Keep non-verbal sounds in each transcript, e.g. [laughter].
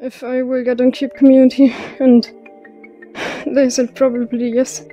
if I will get on Cube Community, and they said probably yes.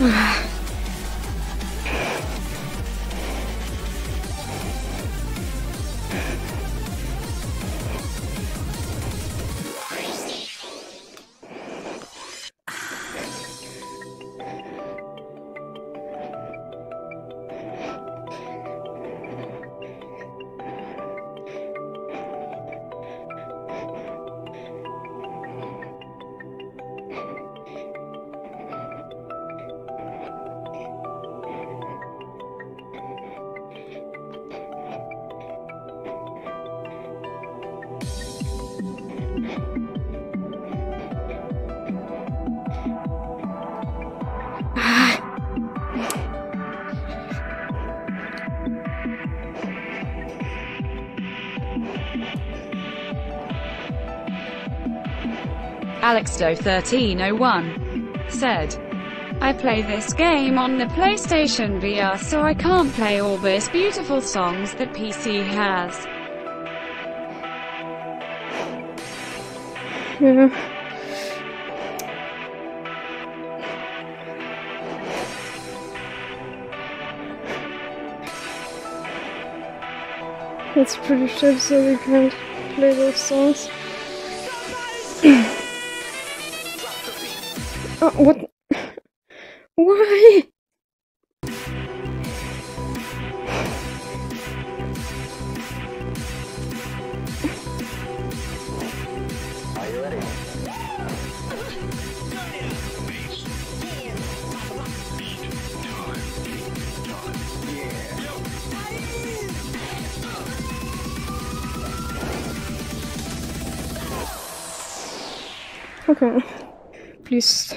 唉 AlexDo1301 said, I play this game on the PlayStation VR so I can't play all this beautiful songs that PC has. Yeah. It's pretty shit, so we can't play those songs. What? Why? Okay. Please.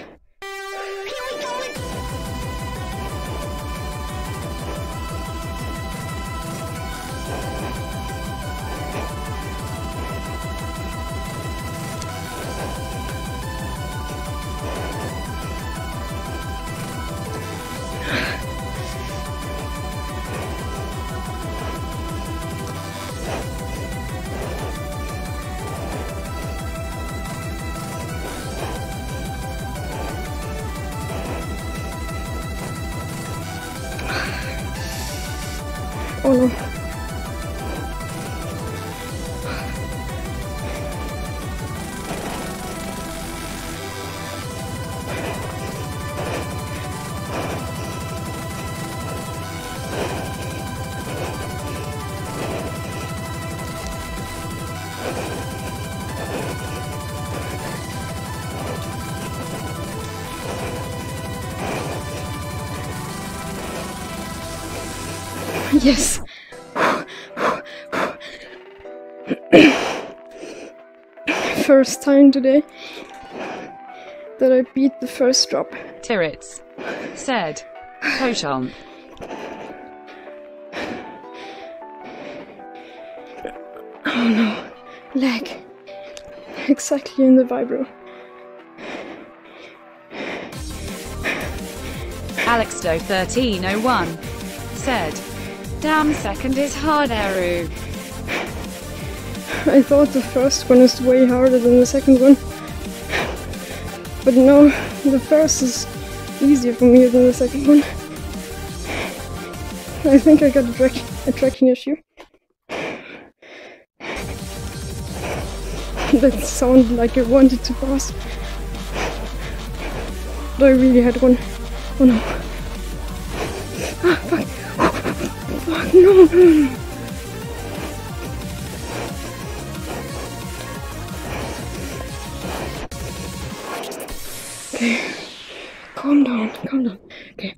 Oh Yes. First time today that I beat the first drop. Tirits. Said. Pochon. Oh no. Lag. Exactly in the vibro. AlexDo1301 said. Damn second is hard Eru. I thought the first one is way harder than the second one. But no, the first is easier for me than the second one. I think I got a, track a tracking issue. That sounded like I wanted to pass. But I really had one. Oh no. Ah, fuck. Fuck, no. Okay. Calm down, calm down. Okay.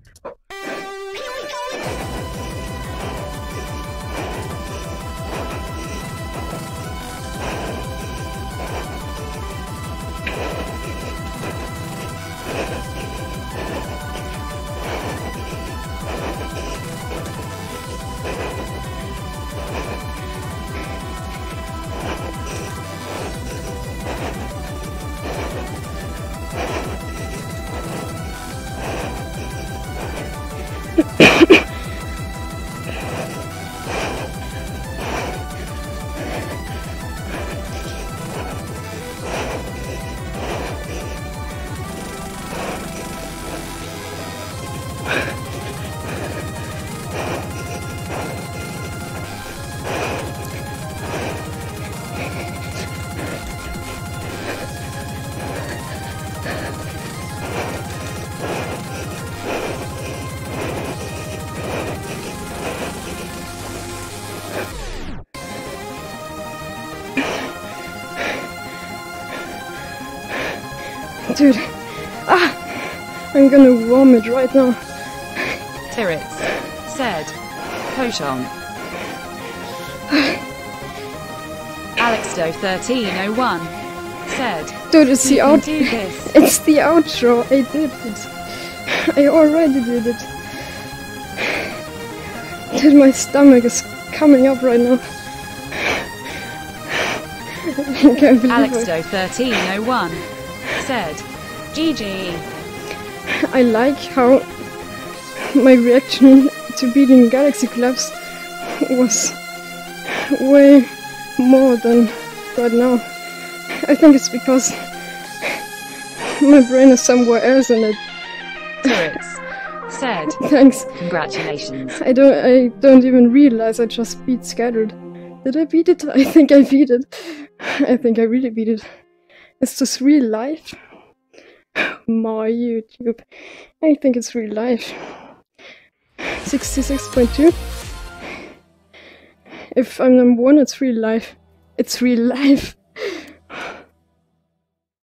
Dude. Ah! I'm gonna vomit right now. Tirits. Said. Pochon. AlexDo1301 said. Dude, it's the You can out. do this. [laughs] It's the outro. I did it. I already did it. Dude, my stomach is coming up right now. [laughs] I can't believe it. AlexDo1301 said. GG. I like how my reaction to beating Galaxy Collapse was way more than right now. I think it's because my brain is somewhere else and it Tirits. Said. [laughs] thanks. Congratulations. I don't I don't even realize I just beat Scattered. Did I beat it? I think I beat it. I think I really beat it. Is this real life? [sighs] My YouTube. I think it's real life. 66.2. If I'm number one, it's real life. It's real [laughs] life.